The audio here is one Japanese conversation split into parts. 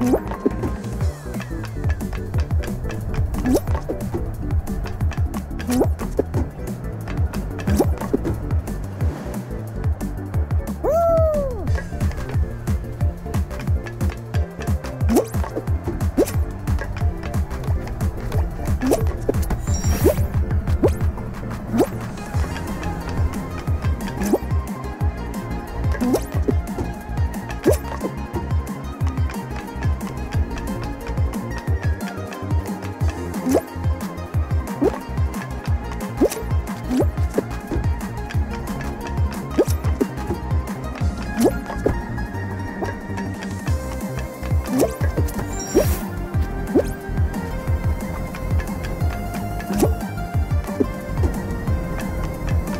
Whoop!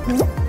Mm-hmm.